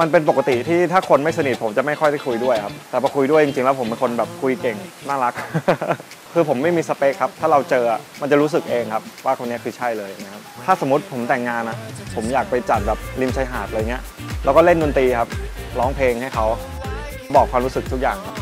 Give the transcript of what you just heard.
มันเป็นปกติที่ถ้าคนไม่สนิทผมจะไม่ค่อยได้คุยด้วยครับ แต่พอคุยด้วยจริงๆแล้วผมเป็นคนแบบคุยเก่งน่ารัก คือผมไม่มีสเปคครับ ถ้าเราเจออะมันจะรู้สึกเองครับ ว่าคนนี้คือใช่เลยนะครับ ถ้าสมมติผมแต่งงานนะผมอยากไปจัดแบบริมชายหาดอะไรเงี้ย แล้วก็เล่นดนตรีครับ ร้องเพลงให้เขา บอกความรู้สึกทุกอย่างครับ